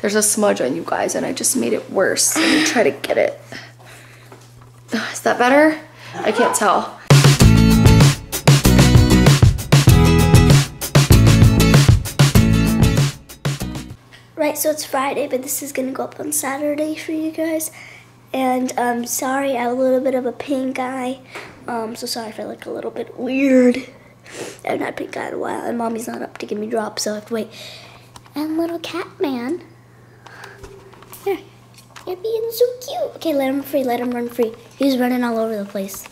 There's a smudge on you guys and I just made it worse. Let me try to get it. Is that better? I can't tell. Right, so it's Friday, but this is gonna go up on Saturday for you guys. And um, sorry, I have a little bit of a pink eye. Um, so sorry if I look a little bit weird. I haven't had pink eye in a while, and mommy's not up to give me drops, so I have to wait. And little cat man. You're being so cute. Okay, let him free, let him run free. He's running all over the place.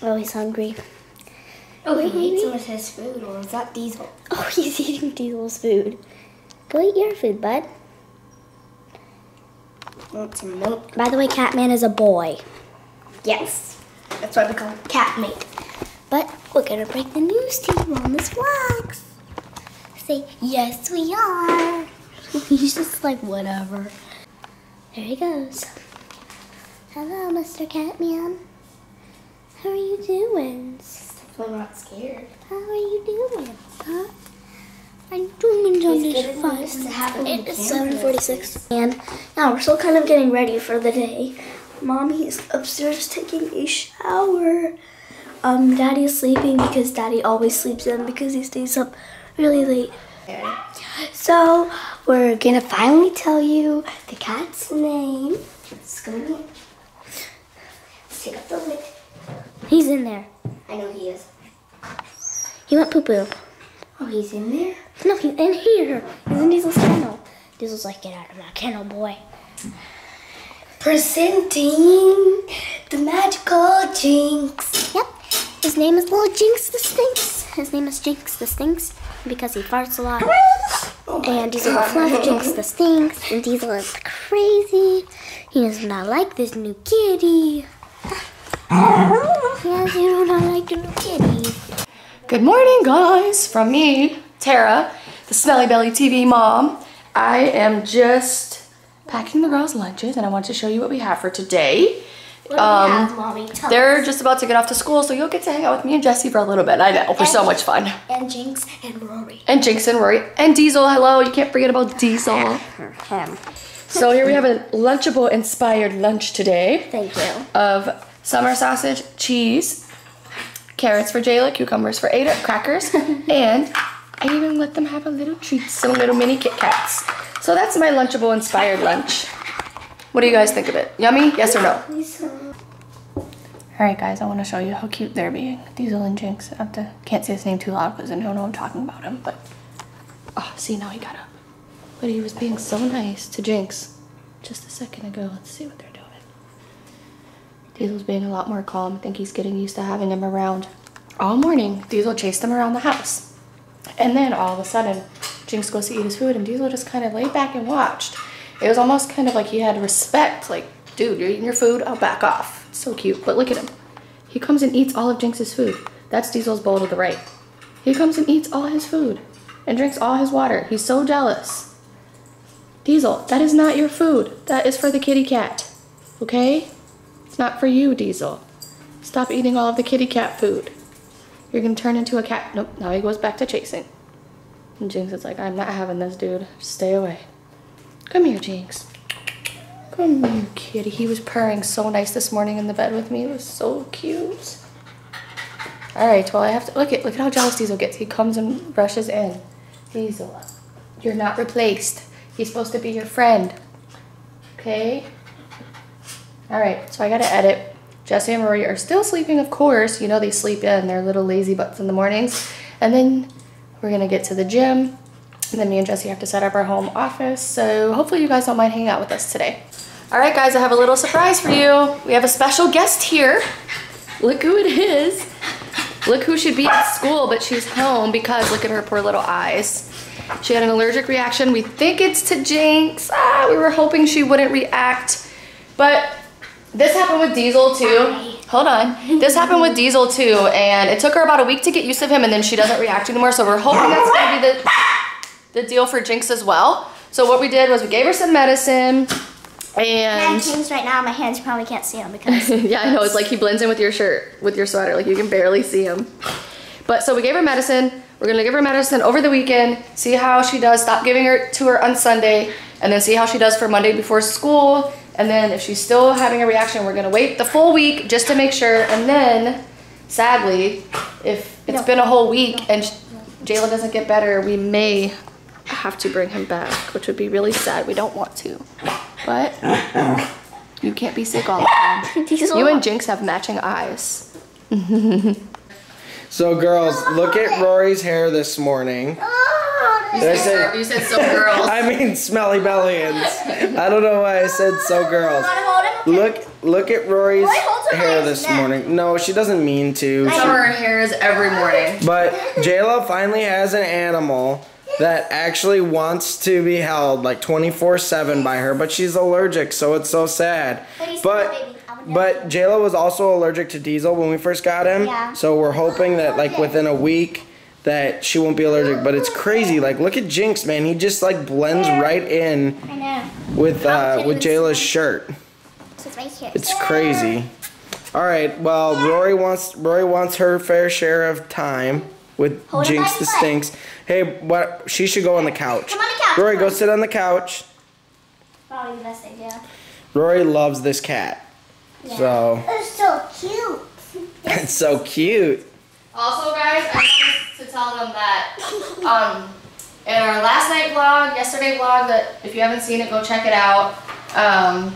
Oh, he's hungry. Oh, he ate some of his food, or is that Diesel? Oh, he's eating Diesel's food. Go eat your food, bud. Want some milk? By the way, Catman is a boy. Yes. That's why we call him Catmate. But we're gonna break the news to you on this vlog. Say, yes, we are. He's just like, whatever. There he goes. Hello, Mr. Catman. How are you doing? I'm not scared. How are you doing? Huh? I'm doing just getting fine. used to having It is camera. 7:46, and now we're still kind of getting ready for the day. Mommy's upstairs taking a shower. Um, Daddy is sleeping because Daddy always sleeps in because he stays up really late. So we're gonna finally tell you the cat's name. It's gonna be. Let's take up the lid. He's in there. I know he is. He went poo poo. Oh, he's in there? No, he's in here. He's in Diesel's kennel. Diesel's like, get out of my kennel, boy. Presenting the magical Jinx. Yep. His name is Little Jinx the Stinks. His name is Jinx the Stinks because he farts a lot. Oh and Diesel will fluff Jinx the Stinks. And Diesel is crazy. He does not like this new kitty. Yes, you do not like the new kitty. Good morning, guys, from me, Terra, the Smelly Belly TV mom. I am just packing the girls' lunches, and I want to show you what we have for today. Um, we have, Mommy? Tell They're us. just about to get off to school, so you'll get to hang out with me and Jesse for a little bit. I know, for so much fun. And Jinx and Rory. And Jinx and Rory and Diesel. Hello, you can't forget about Diesel. Him. So here we have a Lunchable inspired lunch today Thank you. of summer sausage, cheese, carrots for Jayla, cucumbers for Aydah, crackers, and I even let them have a little treat, some little mini Kit Kats. So that's my Lunchable inspired lunch. What do you guys think of it? Yummy? Yes or no? All right, guys, I want to show you how cute they're being. Diesel and Jinx. I have to, can't say his name too loud because I don't know I'm talking about him, but oh, see now he got up. But he was being so nice to Jinx just a second ago. Let's see what they're doing. Diesel's being a lot more calm. I think he's getting used to having him around. All morning, Diesel chased him around the house. And then all of a sudden, Jinx goes to eat his food and Diesel just kind of laid back and watched. It was almost kind of like he had respect. Like, dude, you're eating your food, I'll back off. So cute. But look at him. He comes and eats all of Jinx's food. That's Diesel's bowl to the right. He comes and eats all his food and drinks all his water. He's so jealous. Diesel, that is not your food. That is for the kitty cat. Okay? It's not for you, Diesel. Stop eating all of the kitty cat food. You're gonna turn into a cat. Nope, now he goes back to chasing. And Jinx is like, I'm not having this, dude. Stay away. Come here, Jinx. Come here, kitty. He was purring so nice this morning in the bed with me. It was so cute. All right, well, I have to look at look at how jealous Diesel gets. He comes and brushes in. Diesel, you're not replaced. He's supposed to be your friend. Okay? All right, so I gotta edit. Jesse and Rory are still sleeping, of course. You know they sleep in. They're little lazy butts in the mornings. And then we're gonna get to the gym. And then me and Jesse have to set up our home office. So hopefully you guys don't mind hanging out with us today. All right, guys, I have a little surprise for you. We have a special guest here. Look who it is. Look who should be at school, but she's home because look at her poor little eyes. She had an allergic reaction. We think it's to Jinx. Ah, we were hoping she wouldn't react. But this happened with Diesel too. Hold on. This happened with Diesel too, and it took her about a week to get used to him, and then she doesn't react anymore. So we're hoping that's gonna be the the deal for Jinx as well. So what we did was we gave her some medicine, And and Jinx right now, my hands you probably can't see them because yeah, I know. It's like he blends in with your shirt, with your sweater. Like you can barely see him. But so we gave her medicine. We're gonna give her medicine over the weekend, see how she does. Stop giving her to her on Sunday, and then see how she does for Monday before school. And then if she's still having a reaction, we're gonna wait the full week just to make sure. And then, sadly, if it's been a whole week and Jayla doesn't get better, we may have to bring him back, which would be really sad. We don't want to, but you can't be sick all the time. Diesel. You and Jinx have matching eyes. So, girls, look at Rory's hair this morning. Did I say? You said so, girls. I mean, smelly bellions. I don't know why I said so, girls. Look, look at Rory's Rory holds her by hair this neck. morning. No, she doesn't mean to. I of her hair is every morning. But Jayla finally has an animal that actually wants to be held like 24/7 by her, but she's allergic, so it's so sad. But But still a baby. I would never- but Jayla was also allergic to Diesel when we first got him. Yeah. So we're hoping that like within a week that she won't be allergic. But it's crazy. Like look at Jinx, man. He just like blends right in with uh, with Jayla's shirt. So it's right here. It's crazy. All right. Well, Rory wants Rory wants her fair share of time with Hold Jinx the the foot. Stinks. Hey, what? She should go on the couch. Come on the couch, Rory, go sit on the couch. Probably the best idea. Rory loves this cat. So It's so cute. it's so cute. Also, guys, I wanted to tell them that um, in our last night vlog, yesterday vlog, that if you haven't seen it, go check it out. Um,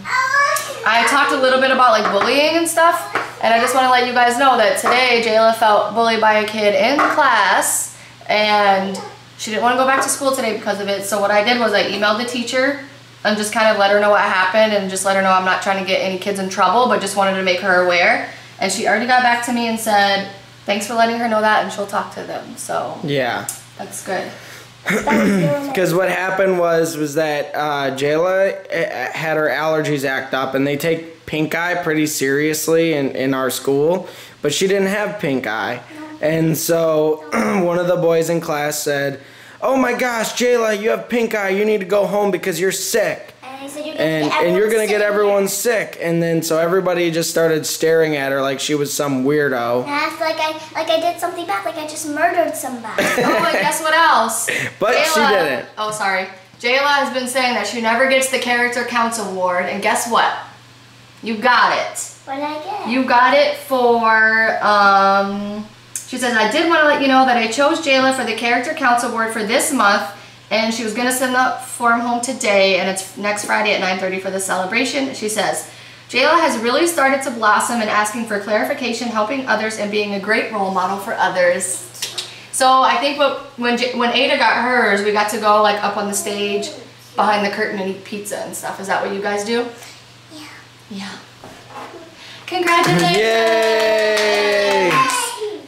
I talked a little bit about like bullying and stuff, and I just want to let you guys know that today Jayla felt bullied by a kid in class, and she didn't want to go back to school today because of it. So what I did was I emailed the teacher and just kind of let her know what happened and just let her know I'm not trying to get any kids in trouble, but just wanted to make her aware. And she already got back to me and said, thanks for letting her know that, and she'll talk to them. So Yeah. that's good. Because what happened was was that uh, Jayla uh, had her allergies act up, and they take pink eye pretty seriously in, in our school, but she didn't have pink eye, and so one of the boys in class said, "Oh my gosh, Jayla, you have pink eye. You need to go home because you're sick." And said you're gonna And, get and you're gonna everyone get sick. everyone sick, and then so everybody just started staring at her like she was some weirdo. And I feel like I like I did something bad, like I just murdered somebody. Oh, and guess what else? But she didn't. Oh, sorry. Jayla has been saying that she never gets the Character Counts Award, and guess what? You got it. what did I get? You got it for, um, she says, I did want to let you know that I chose Jayla for the Character Counts Award for this month, and she was going to send the form home today, and it's next Friday at 9.30 for the celebration. She says, Jayla has really started to blossom and asking for clarification, helping others, and being a great role model for others. So I think what, when, J- when Aydah got hers, we got to go like up on the stage behind the curtain and eat pizza and stuff. Is that what you guys do? Yeah. Yeah. Congratulations! Yay!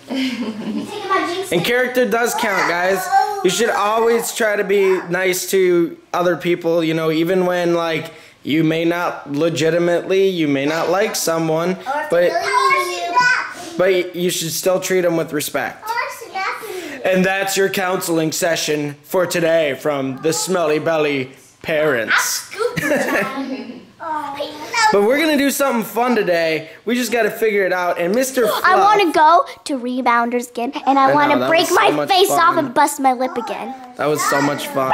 Taking. And character does count, guys. You should always try to be nice to other people, you know, even when like you may not legitimately, you may not like someone, oh, but they really need you. but you should still treat them with respect. Oh, or snapping you. And that's your counseling session for today from the Smelly Belly parents. But we're gonna do something fun today. We just gotta figure it out. And Mr. Fluff, I want to go to Rebounders again, and I, I want to break so my face off and bust my lip again. That was so much fun.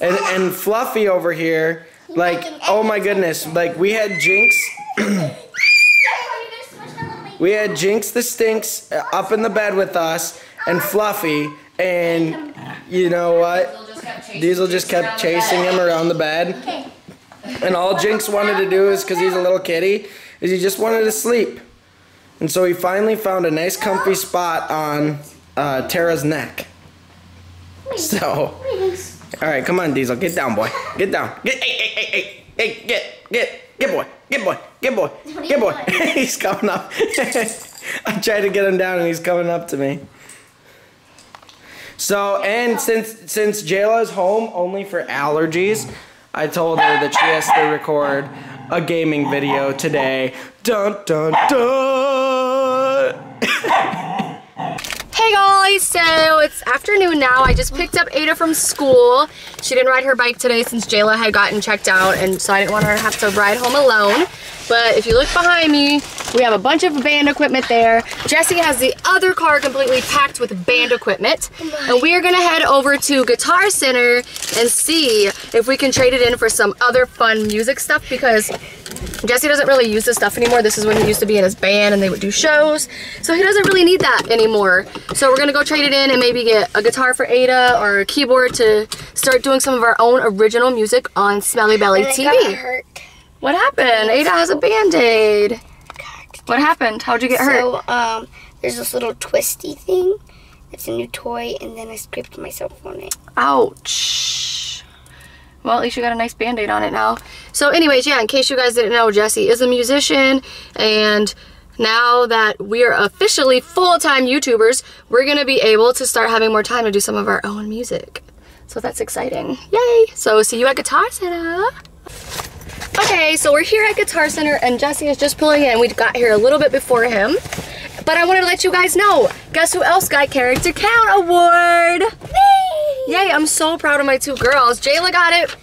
And and Fluffy over here, like, oh my goodness, like we had Jinx, we had Jinx the Stinks uh, up in the bed with us, and Fluffy, and you know what? Diesel just kept chasing him around the bed, and all Jinx wanted to do is, because he's a little kitty, is he just wanted to sleep. And so he finally found a nice comfy spot on uh, Terra's neck. So, all right, come on, Diesel, get down, boy, get down, get, hey, hey, hey, hey, hey, get, get, get, boy, get, boy, get, boy, get, boy. he's coming up. I tried to get him down, and he's coming up to me. So, and since since Jayla is home only for allergies, I told her that she has to record a gaming video today. Dun dun dun. Hey guys, so it's afternoon now. I just picked up Aydah from school. She didn't ride her bike today since Jayla had gotten checked out and so I didn't want her to have to ride home alone. But if you look behind me, we have a bunch of band equipment there. Jesse has the other car completely packed with band equipment. And we are gonna head over to Guitar Center and see if we can trade it in for some other fun music stuff because Jesse doesn't really use this stuff anymore. This is when he used to be in his band and they would do shows. So he doesn't really need that anymore. So we're gonna go trade it in and maybe get a guitar for Aydah or a keyboard to start doing some of our own original music on Smelly Belly TV. What happened? Aydah has a band-aid. What happened? How'd you get hurt? So, um, there's this little twisty thing. It's a new toy, and then I scraped myself on it. Ouch. Well, at least you got a nice band-aid on it now. So anyways, yeah, in case you guys didn't know, Jesse is a musician and now that we are officially full-time YouTubers, we're gonna be able to start having more time to do some of our own music. So that's exciting. Yay! So see you at Guitar Center. Okay, so we're here at Guitar Center and Jesse is just pulling in. We got here a little bit before him. But I wanted to let you guys know, guess who else got Character Count Award? Yay, I'm so proud of my two girls. Jayla got it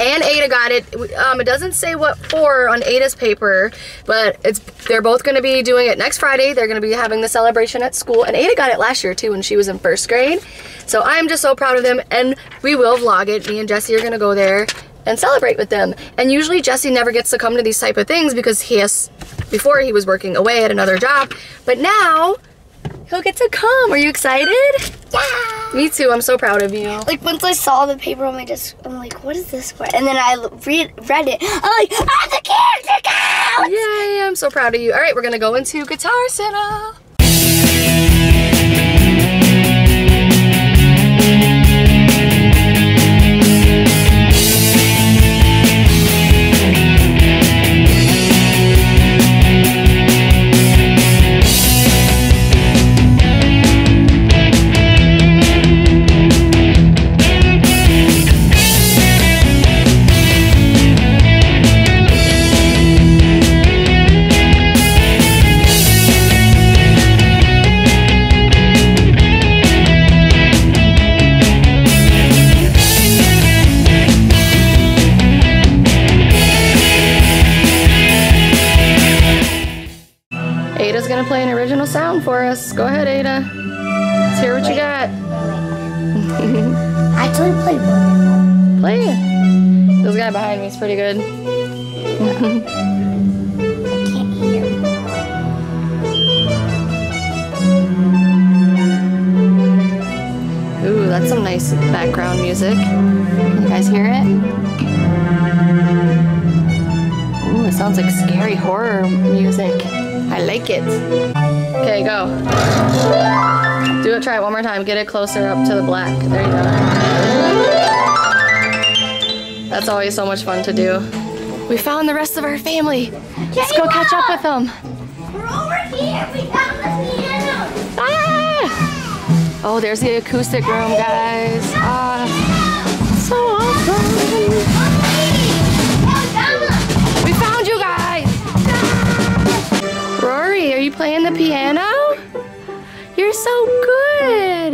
and Aydah got it. Um, it doesn't say what for on Aydah's paper, but it's they're both going to be doing it next Friday. They're going to be having the celebration at school, and Aydah got it last year too when she was in first grade. So I'm just so proud of them, and we will vlog it. Me and Jesse are going to go there and celebrate with them. And usually Jesse never gets to come to these type of things because he has before he was working away at another job, but now he'll get to come. Are you excited? Yeah! Me too. I'm so proud of you. Like, once I saw the paper on my desk, I'm like, what is this for? And then I read, read it. I'm like, oh, the character count! Yay, I'm so proud of you. All right, we're gonna go into Guitar Center. Aydah's gonna play an original sound for us. Go ahead, Aydah. Let's hear what you got. I actually played one. Play it. This guy behind me is pretty good. Can't hear. Ooh, that's some nice background music. Can you guys hear it? Ooh, it sounds like scary horror music. I like it. Okay, go. Do it, try it one more time. Get it closer up to the black. There you go. That's always so much fun to do. We found the rest of our family. Let's go catch up with them. We're over here. We found the piano. Ah! Oh, there's the acoustic room, guys. Ah, so awesome. Rory, are you playing the piano? You're so good.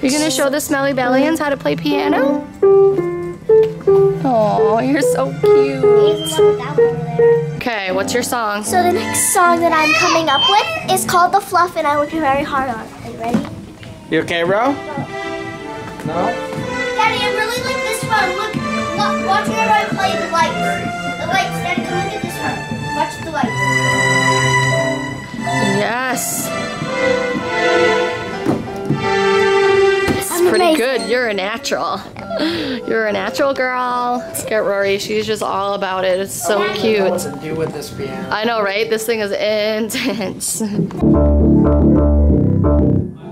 You're gonna show the Smelly Bellions how to play piano? Oh, you're so cute. Okay, what's your song? So the next song that I'm coming up with is called The Fluff and I'm working very hard on it. Are you ready? You okay, bro? No? Daddy, I really like this one. Look, look watch whenever I play the lights. The lights, Daddy, come look at this one. Watch the lights. Yes. It's I'm pretty amazing. good. You're a natural. You're a natural girl. Look at Rory. She's just all about it. It's so What cute. to do with this piano? I know, right? This thing is intense.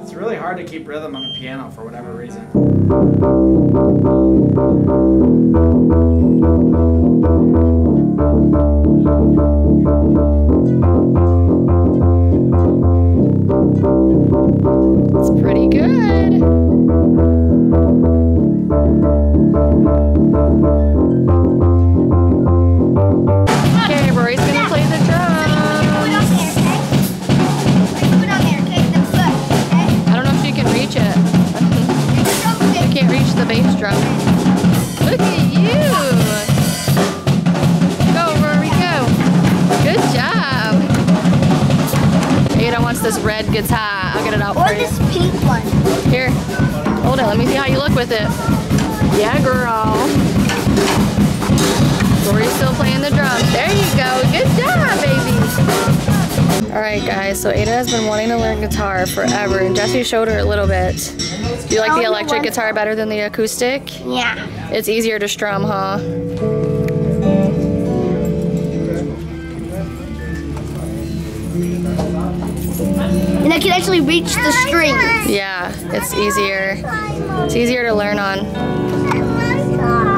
It's really hard to keep rhythm on a piano for whatever reason. It's pretty good. This red guitar. I'll get it out Or for you. Or this pink one. Here, hold it. Let me see how you look with it. Yeah, girl. Rory's still playing the drums. There you go. Good job, baby. All right, guys. So Aydah has been wanting to learn guitar forever, and Jesse showed her a little bit. Do you like the electric guitar better than the acoustic? Yeah. It's easier to strum, huh? And I can actually reach the strings. Yeah, it's easier. It's easier to learn on.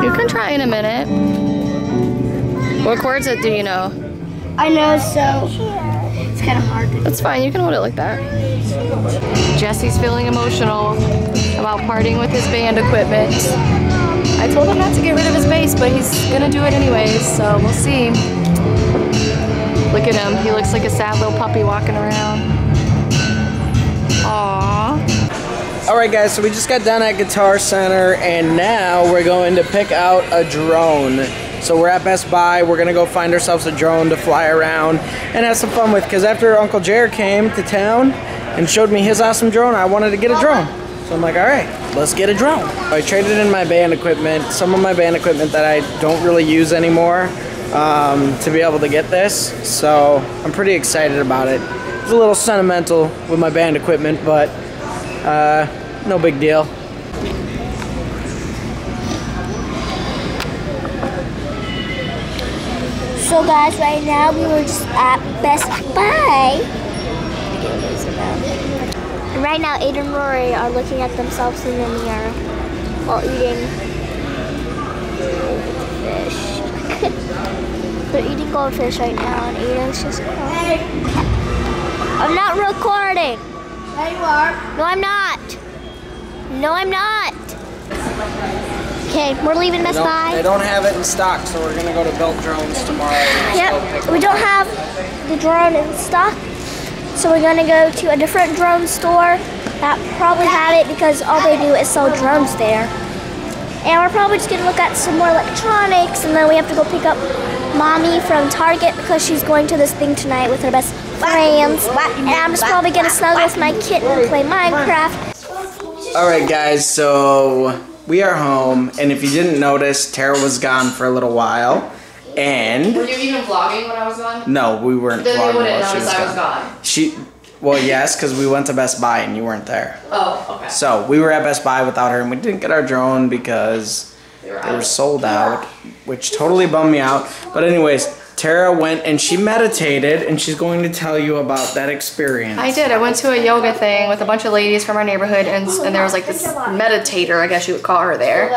You can try in a minute. What chords do you know? I know, so it's kind of hard to That's fine, you can hold it like that. Jesse's feeling emotional about parting with his band equipment. I told him not to get rid of his bass, but he's gonna do it anyways, so we'll see. Look at him, he looks like a sad little puppy walking around. Aww. All right, guys. So we just got done at Guitar Center, and now we're going to pick out a drone. So we're at Best Buy. We're gonna go find ourselves a drone to fly around and have some fun with. Cause after Uncle Jared came to town and showed me his awesome drone, I wanted to get a drone. So I'm like, all right, let's get a drone. I traded in my band equipment, some of my band equipment that I don't really use anymore, um, to be able to get this. So I'm pretty excited about it. It's a little sentimental with my band equipment, but uh, no big deal. So guys, right now we were just at Best Buy. Right now, Aiden and Rory are looking at themselves in the mirror while eating fish. They're eating goldfish right now, and Aiden's just. I'm not recording. There you are. No, I'm not. No, I'm not. Okay, we're leaving Best They don't, Buy. they don't have it in stock, so we're gonna go to Belt Drones tomorrow. and just go pick Yep, we don't have the drone in stock, so we're gonna go to a different drone store that probably had it because all they do is sell drones there. And we're probably just gonna look at some more electronics, and then we have to go pick up mommy from Target because she's going to this thing tonight with her best friends. And I'm just probably gonna snuggle with my kitten and play Minecraft. All right, guys. So we are home, and if you didn't notice, Terra was gone for a little while, and Were you even vlogging when I was gone? no, we weren't. Then vlogging wouldn't while she notice I was gone. She, well, yes, because we went to Best Buy and you weren't there. Oh, okay. So we were at Best Buy without her, and we didn't get our drone because They were they were out. sold out, which totally bummed me out. But anyways, Terra went and she meditated, and she's going to tell you about that experience. I did. I went to a yoga thing with a bunch of ladies from our neighborhood, and, and there was like this meditator, I guess you would call her there.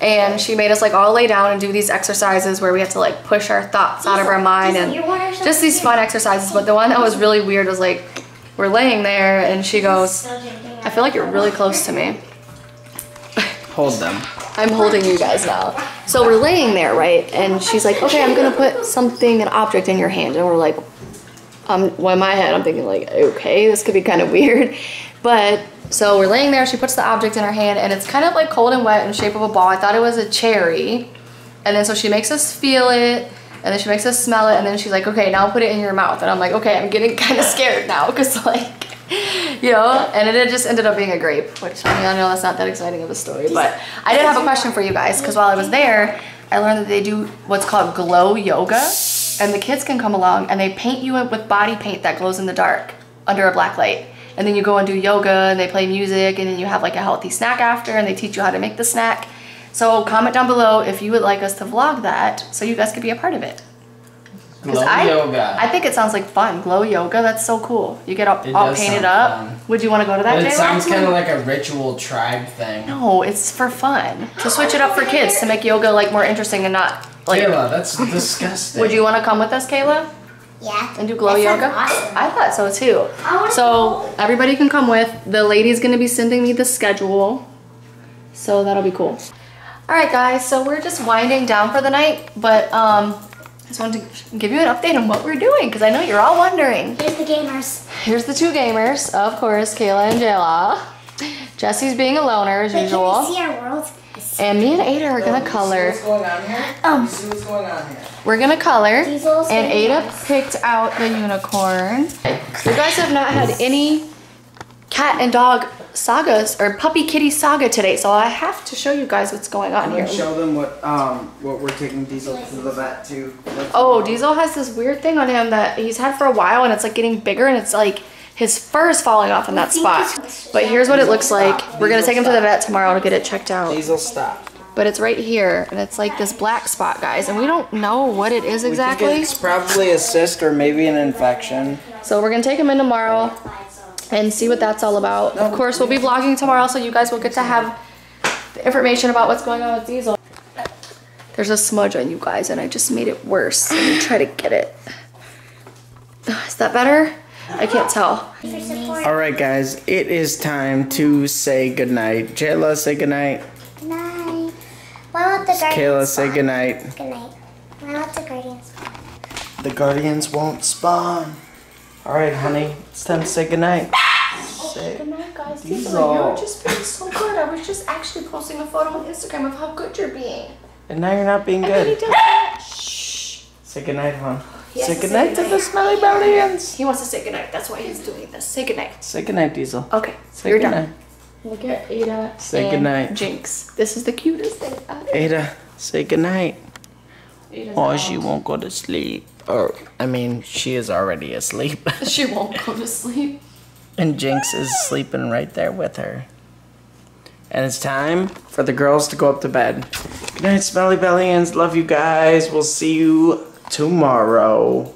And she made us like all lay down and do these exercises where we had to like push our thoughts out of our mind and just these fun exercises. But the one that was really weird was like, we're laying there, and she goes, I feel like you're really close to me. Hold them. I'm holding you guys now. So we're laying there, right? And she's like, okay, I'm gonna put something, an object in your hand. And we're like, um, well, in my head, I'm thinking like, okay, this could be kind of weird. But so we're laying there, she puts the object in her hand and it's kind of like cold and wet in shape of a ball. I thought it was a cherry. And then so she makes us feel it and then she makes us smell it and then she's like, okay, now put it in your mouth. And I'm like, okay, I'm getting kind of scared now because like, you know, and it just ended up being a grape, which I mean, I know that's not that exciting of a story, but I did have a question for you guys because while I was there, I learned that they do what's called glow yoga and the kids can come along and they paint you with body paint that glows in the dark under a black light. And then you go and do yoga and they play music and then you have like a healthy snack after and they teach you how to make the snack. So comment down below if you would like us to vlog that so you guys could be a part of it. 'Cause Glow I, yoga. I think it sounds like fun. Glow yoga, that's so cool. You get all, all painted up. fun. Would you want to go to that, But it Jayla? sounds kind of like a ritual tribe thing. No, it's for fun. To switch it up for kids to make yoga like more interesting and not like. Kayla, that's disgusting. Would you want to come with us, Kayla, Yeah. and do glow yoga? awesome. I thought so too. I wanna So everybody can come with. The lady's gonna be sending me the schedule, so that'll be cool. All right, guys. So we're just winding down for the night, but um, just wanted to give you an update on what we're doing because I know you're all wondering. Here's the gamers. Here's the two gamers, of course, Kayla and Jayla. Jesse's being a loner as Wait, can usual. we see our world? And me and Aydah are gonna color. What's going on here? Um. See what's going on here? We're gonna color. And Aydah picked out the unicorn. You guys have not had any cat and dog sagas or puppy kitty saga today, so I have to show you guys what's going on I'm here. show them what um what we're taking Diesel to the vet to. Oh, Diesel has this weird thing on him that he's had for a while and it's like getting bigger and it's like his fur is falling off in that spot. But here's what it looks like. We're gonna take him to the vet tomorrow to get it checked out. Diesel stop. But it's right here and it's like this black spot, guys, and we don't know what it is We think exactly. it's probably a cyst or maybe an infection. So we're gonna take him in tomorrow and see what that's all about. Of course, we'll be vlogging tomorrow, so you guys will get to have the information about what's going on with Diesel. There's a smudge on you guys, and I just made it worse. Let me try to get it. Is that better? I can't tell. All right, guys, it is time to say goodnight. Jayla, say goodnight. Good night. Why won't the guardians Kayla, say spawn? goodnight. Good night. Why won't the guardians spawn? The guardians won't spawn. All right, honey, it's time to say goodnight. Ah! Say, oh, Good night, guys. Diesel, you're just being so good. I was just actually posting a photo on Instagram of how good you're being. and now you're not being good. Shh. Say goodnight, hon. Say to say goodnight to the smelly bellians. He wants to say goodnight. That's why he's doing this. Say goodnight. Say goodnight, Diesel. Okay, Say you're goodnight. done. Look at Aydah. Say and goodnight. Jinx. This is the cutest thing. ever. Aydah, say goodnight. Aydah's Or out. she won't go to sleep. Or, I mean, she is already asleep. She won't go to sleep. and Jinx is sleeping right there with her. And it's time for the girls to go up to bed. Good night, Smelly Bellians. Love you guys. We'll see you tomorrow.